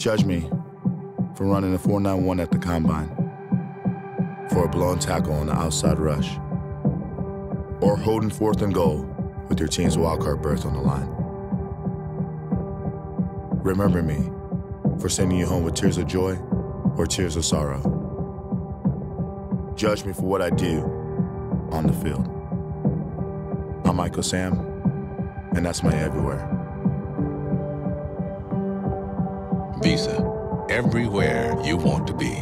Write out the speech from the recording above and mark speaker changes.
Speaker 1: Judge me for running a 491 at the combine, for a blown tackle on the outside rush, or holding fourth and goal with your team's wildcard berth on the line. Remember me for sending you home with tears of joy or tears of sorrow. Judge me for what I do on the field. I'm Michael Sam, and that's my everywhere.
Speaker 2: Visa, everywhere you want to be.